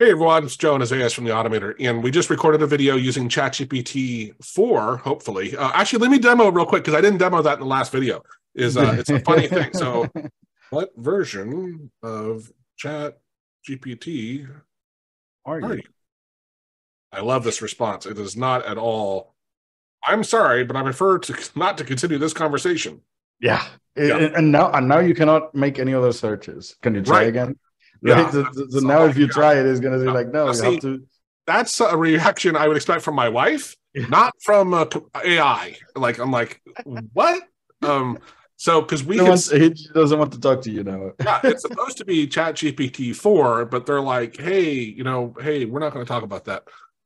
Hey everyone, it's Joe and Isaias from the Automator, and we just recorded a video using ChatGPT 4, hopefully. Uh, actually, let me demo real quick because I didn't demo that in the last video. Is uh, It's a funny thing. So, what version of ChatGPT are you? are you? I love this response. It is not at all. I'm sorry, but I prefer to not to continue this conversation. Yeah. Yeah. And, and now and now you cannot make any other searches. Can you try Right. again? Yeah. Right? So, so- now if you try it, it's gonna be Yeah. like, no, you See, have to That's a reaction I would expect from my wife, not from uh, AI. Like I'm like, what? Um, so because we wants, he doesn't want to talk to you now. yeah, it's supposed to be Chat GPT four, but they're like, hey, you know, hey, we're not going to talk about that.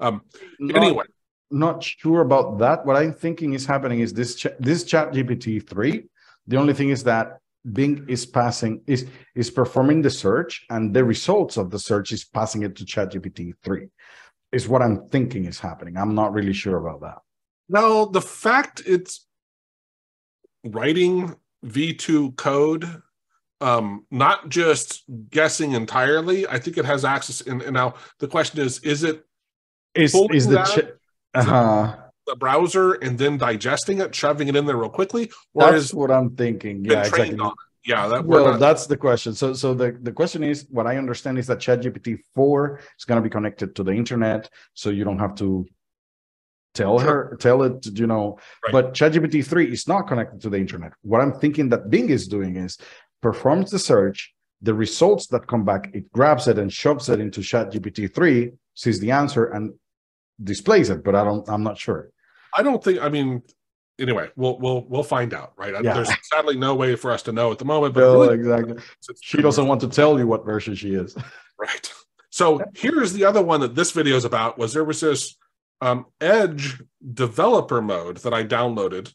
Um, Not- anyway, not sure about that. What I'm thinking is happening is this ch- this Chat GPT three. The only thing is that Bing is passing is is performing the search, and the results of the search is passing it to Chat GPT three. Is what I'm thinking is happening. I'm not really sure about that. no, the fact it's writing V two code, um, not just guessing entirely. I think it has access. And, and now the question is, is it Is is the ch- uh-huh. The browser and then digesting it, shoving it in there real quickly, or That's is what I'm thinking. Yeah, exactly. Yeah, that Well, not, that's the question. So, so the, the question is, what I understand is that ChatGPT four is going to be connected to the internet, so you don't have to tell her, tell it, you know. Right. But ChatGPT three is not connected to the internet. What I'm thinking that Bing is doing is performs the search, the results that come back, it grabs it and shoves it into ChatGPT three, sees the answer, and displays it. But I don't, I'm not sure. I don't think. I mean, anyway, we'll we'll we'll find out, right? Yeah. There's sadly no way for us to know at the moment, but No, really, exactly. She doesn't want to tell you what version she is. Right. So here's the other one that this video is about was there was this um, Edge developer mode that I downloaded.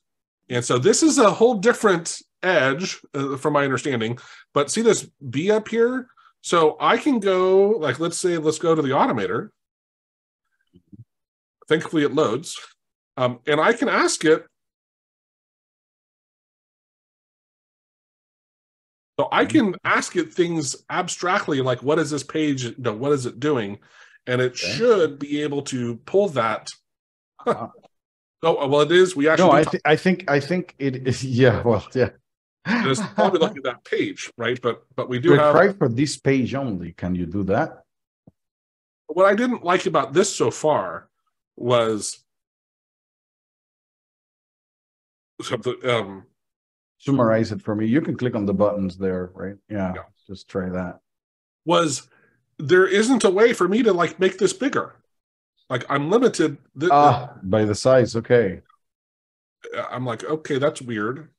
And so this is a whole different Edge uh, from my understanding, but see this B up here? So I can go like, let's say, let's go to the automator. Thankfully it loads. Um, and I can ask it. So I can ask it things abstractly, like what is this page? You know, what is it doing? And it Okay. should be able to pull that. Uh, oh, well, it is. We actually No, I, th- I think I think it is. Yeah, well, yeah. it's probably looking at that page, right? But but we do But have try for this page only. Can you do that? what I didn't like about this so far was so the, um Summarize it for me. You can click on the buttons there, right? Yeah, Yeah. just try that. was there isn't a way for me to like make this bigger. Like I'm limited. Th- Ah, by the size. Okay. I'm like, okay, that's weird.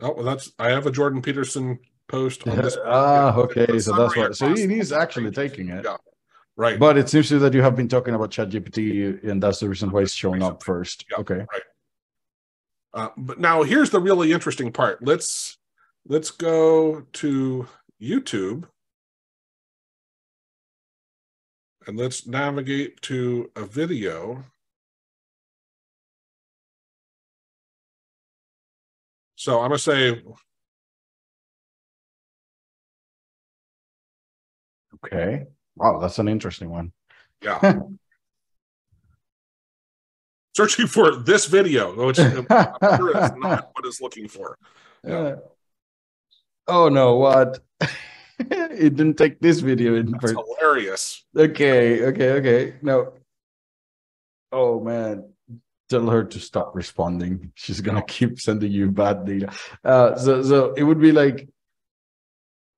Oh, well, that's I have a Jordan Peterson post on this. ah, Yeah, okay. So that's why. So across he- the he's actually taking it. Yeah. Right. But it seems to that you have been talking about ChatGPT, and that's the reason why it's showing up first. Yeah. Okay. Uh, but now here's the really interesting part. Let's let's go to YouTube and let's navigate to a video. So I'm gonna say Okay. Wow, that's an interesting one. Yeah. Searching for this video, which I'm sure is not what it's looking for. Yeah. Uh, oh no, what? it didn't take this video in That's hilarious. Okay, okay, okay. No. Oh man. Tell her to stop responding. She's gonna keep sending you bad data. Uh so so it would be like,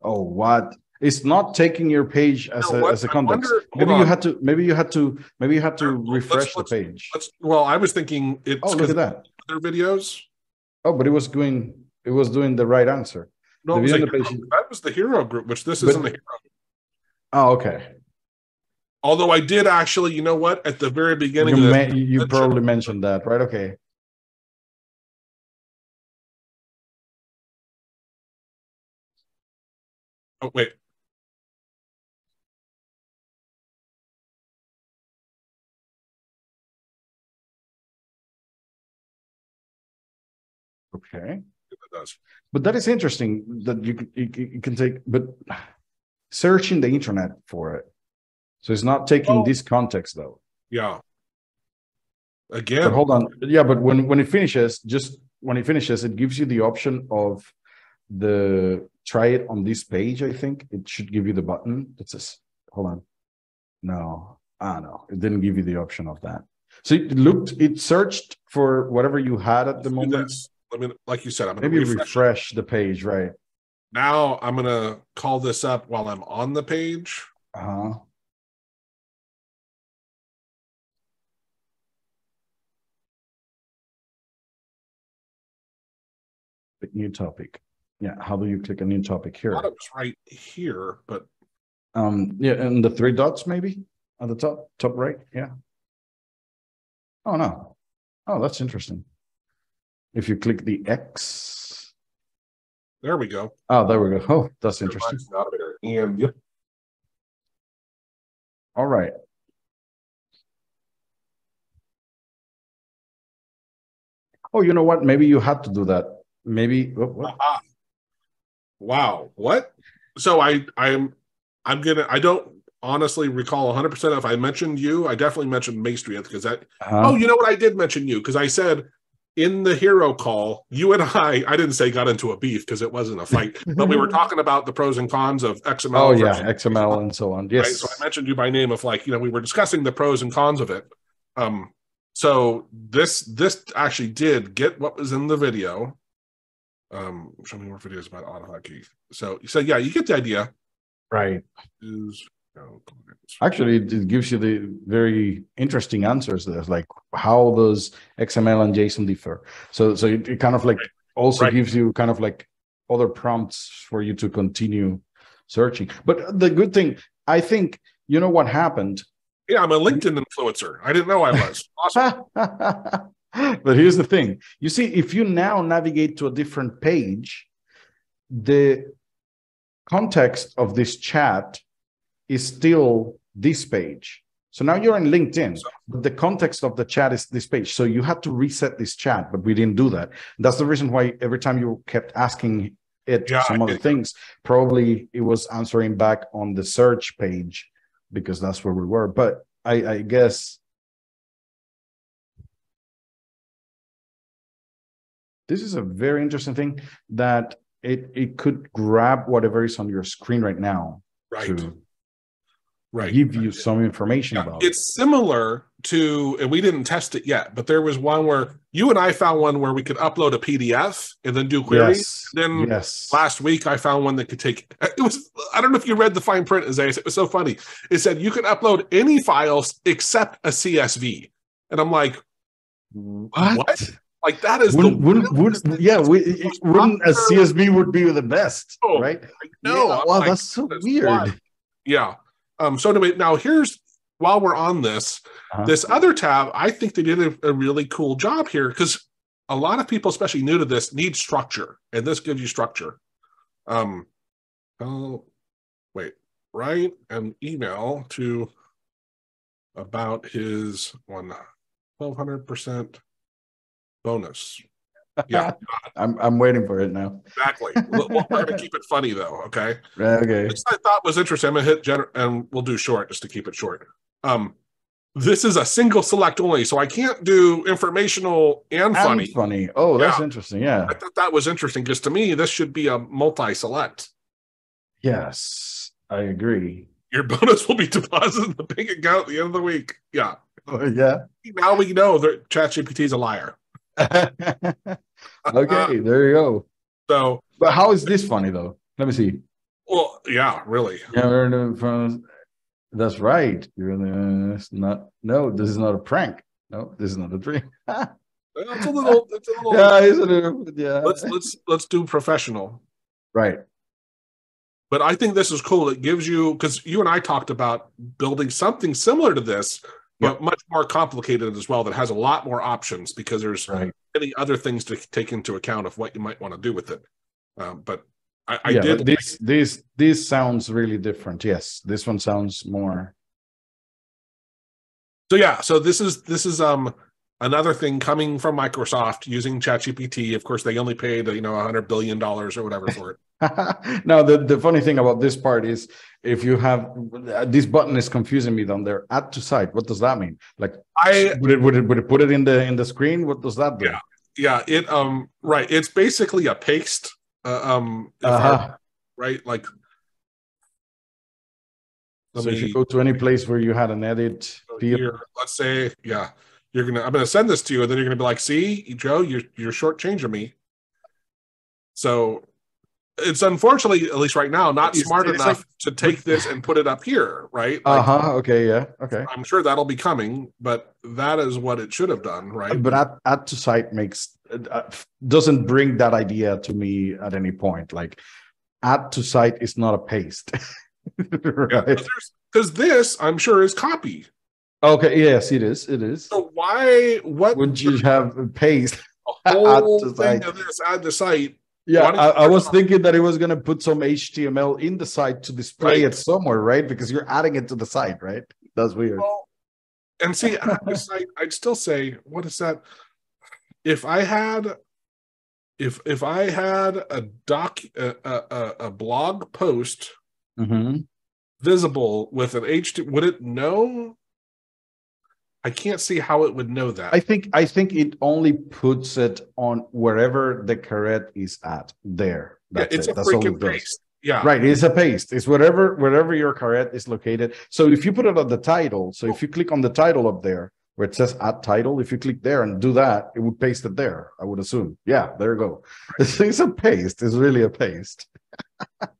oh what? It's not taking your page as know a as a context. wonder- maybe hold you had to maybe you had to maybe you had to Let's- refresh let's- the page. Well, I was thinking it's Oh look at that. other videos. Oh, but it was doing it was doing the right answer. No, The it was the page- that was the hero group, which this But- isn't the hero. Oh, okay. Although I did actually, you know what? At the very beginning You, of ma- you you probably mentioned that, right? Okay. oh wait, Okay. But that is interesting that you can you, can- you can take. But searching the internet for it. So it's not taking Oh. this context though. Yeah. But Again, hold on. Yeah, but when when it finishes, just when it finishes, it gives you the option of the try it on this page. I think it should give you the button that says, hold on. No, ah no, it didn't give you the option of that. So it looked, it searched for whatever you had at the let's moment. Let me, like you said, I'm gonna Maybe refresh. refresh the page, right? Now I'm gonna call this up while I'm on the page. Uh-huh. The New topic. Yeah, how do you click a new topic I here? thought it was right here, but Um, yeah, and the three dots maybe at the top, top right, yeah. Oh, no. Oh, that's interesting. If you click the X, there we go. oh, there we go. Oh, that's interesting. And yep, All right. Oh, you know what? Maybe you had to do that. Maybe, what, what? aha. Wow, what? So I I'm I'm gonna I don't honestly recall 100 percent if I mentioned you. I definitely mentioned Maestrith because that Huh? Oh, you know what? I did mention you because I said in the hero call, you and I, I didn't say got into a beef because it wasn't a fight, but we were talking about the pros and cons of XML. Oh, yeah, XML and so on. Right? Yes. So I mentioned you by name of like, you know, we were discussing the pros and cons of it. Um, so this this actually did get what was in the video. Um, show me more videos about AutoHotkey. So so yeah, you get the idea. Right. Is Actually, it gives you the very interesting answers there, like how does XML and JSON differ? So, so it, it kind of like also Right. gives you kind of like other prompts for you to continue searching. But the good thing, I think, you know what happened? yeah, I'm a LinkedIn influencer. I didn't know I was. Awesome. but here's the thing you see if you now navigate to a different page the context of this chat is still this page. So now you're in linkedin but the context of the chat is this page. So you had to reset this chat but we didn't do that. That's the reason why every time you kept asking it Yeah, some other things probably it was answering back on the search page because that's where we were. But i i guess this is a very interesting thing that it it could grab whatever is on your screen right now Right. to Right. give you some information Yeah, about it. it's similar to, and we didn't test it yet, but there was one where you and I found one where we could upload a PDF and then do queries. Yes. Then yes. Last week, I found one that could take. It was. I don't know if you read the fine print, Isaias. It was so funny. It said you can upload any files except a CSV, and I'm like, what? Like that is Wouldn't, the wouldn't, would yeah, we, it- wouldn't a CSV would be the best, Oh, right? no. Yeah, wow, like, that's so that's weird. Yeah. Um, so anyway, now here's while we're on this, Uh-huh. this other tab, I think they did a, a really cool job here because a lot of people, especially new to this, need structure, and this gives you structure. Um, oh, wait, write an email to about his one twelve hundred percent bonus. Yeah, I'm I'm waiting for it now. exactly. We'll- we're going to keep it funny though. Okay. Okay. This I thought was interesting. I'm gonna hit gener- and we'll do short just to keep it short. Um, this is a single select only, so I can't do informational and funny. And funny. Oh, that's Yeah. interesting. Yeah. I thought that was interesting because to me, this should be a multi-select. Yes, I agree. Your bonus will be deposited in the bank account at the end of the week. Yeah. Oh, yeah. Now we know that ChatGPT is a liar. okay, there you go. So, But how is this funny though? Let me see. well, yeah, really. Yeah, we're in the front- That's right. You're in the, it's not. No, this is not a prank. No, this is not a dream. yeah, It's a little. It's a little. isn't it? Yeah. Let's let's let's do professional. Right. But I think this is cool. It gives you because you and I talked about building something similar to this, but much more complicated as well. That has a lot more options because there's Right. many other things to take into account of what you might want to do with it. Um, but I, I yeah, did. but this this this sounds really different. Yes, this one sounds more. So yeah, so this is this is um another thing coming from Microsoft using ChatGPT. Of course, they only paid you know a hundred billion dollars or whatever for it. now the, the funny thing about this part is if you have this button is confusing me down there add to site what does that mean like I would it would it, would it put it in the in the screen what does that do Yeah. yeah, it um right. It's basically a paste. Uh, um uh-huh. right, like so if you go to any place where you had an edit here, let's say, yeah, you're gonna I'm gonna send this to you, and then you're gonna be like, see, Joe, you're you're shortchanging me. So it's unfortunately, at least right now, not It's- smart it's enough like- to take this and put it up here, right? Like, uh-huh okay yeah okay I'm sure that'll be coming, but that is what it should have done, right? but add, add to site makes uh, doesn't bring that idea to me at any point like add to site is not a paste right Because this, I'm sure, is copy. okay yes it is it is So why? What would you have paste the whole thing of this add to site? Yeah I, I was thinking that it was going to put some html in the site to display Right. it somewhere right because you're adding it to the site right that's weird Well, and see, site, I'd still say, what is that? If I had, if if I had a doc, a a, a- blog post Mhm. visible with an HT, would it know? I can't see how it would know that. I think I think it only puts it on wherever the caret is at. There, yeah, that's it's it. a That's all freaking it does. paste. Yeah, Right, it's a paste. It's wherever wherever your caret is located. So if you put it on the title, so if you click on the title up there where it says add title, if you click there and do that, it would paste it there. I would assume. Yeah, there you go. It's, it's a paste. It's really a paste.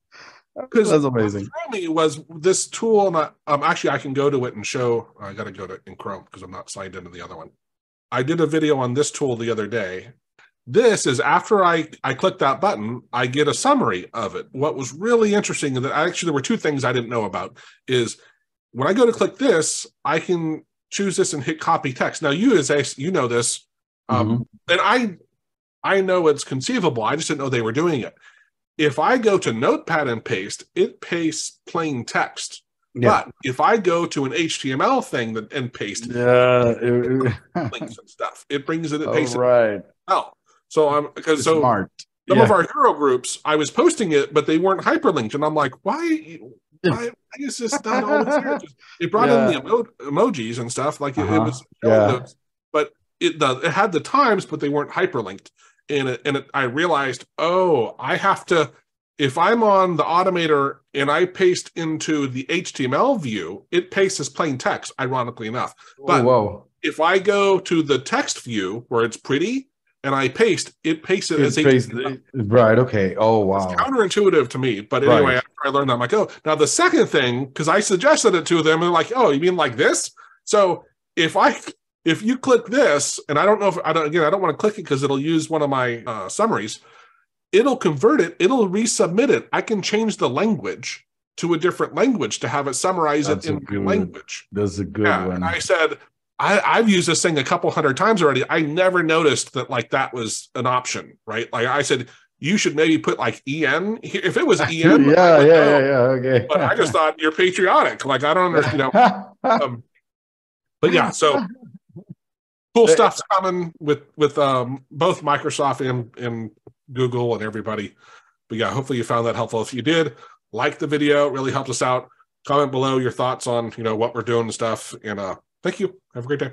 because That's amazing. Me was this tool. And I, um, actually, I can go to it and show. I got to go to in Chrome because I'm not signed into the other one. I did a video on this tool the other day. This is after I I click that button, I get a summary of it. What was really interesting, that actually there were two things I didn't know about, is when I go to click this, I can choose this and hit copy text. Now you as a you know this, um, and I I know it's conceivable. I just didn't know they were doing it. If I go to Notepad and paste, it pastes plain text. Yeah. But if I go to an HTML thing that and paste Yeah. it- links and stuff, it brings it, it All pastes it right. out. So I'm because so Smart. some Yeah. of our hero groups, I was posting it, but they weren't hyperlinked, and I'm like, why? Why, why is this not always here? It brought in the emo- emojis and stuff, like it, it Uh-huh. was, Yeah. but it the, it had the times, but they weren't hyperlinked. And it, and it, I realized, oh, I have to. If I'm on the automator and I paste into the HTML view, it pastes as plain text. Ironically enough, oh, but- oh, whoa. if I go to the text view where it's pretty and I paste, it pastes it, It as pastes- HTML. right. Okay. Oh, wow. It's counterintuitive to me. But anyway, Right. after I learned that, I'm like, oh, now the second thing, because I suggested it to them, and they're like, oh, you mean like this? So if I if you click this, and I don't know if I don't again, I don't want to click it because it'll use one of my uh, summaries. It'll convert it. It'll resubmit it. I can change the language to a different language to have it summarize That's it in good language. That's a good Yeah, one. and I said, I, I've used this thing a couple hundred times already. I never noticed that like that was an option, right? Like I said, you should maybe put like en here. If it was en, yeah, would yeah, yeah, yeah. Okay. But I just thought you're patriotic. Like I don't, know, you know. Um, but yeah, so cool stuff's coming with with um, both Microsoft and and Google and everybody. But yeah, hopefully you found that helpful. If you did, like the video, it really helped us out. Comment below your thoughts on you know what we're doing and stuff. And uh, thank you. Have a great day.